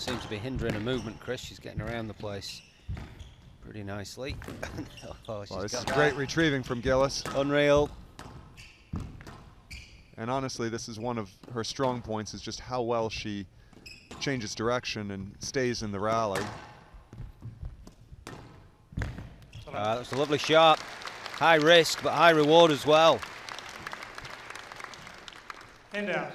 Seems to be hindering her movement, Chris. She's getting around the place pretty nicely. oh, Well, this is that. great retrieving from Gilis. Unreal. And honestly, this is one of her strong points is just how well she changes direction and stays in the rally. Uh, that's a lovely shot. High risk, but high reward as well. Hand out.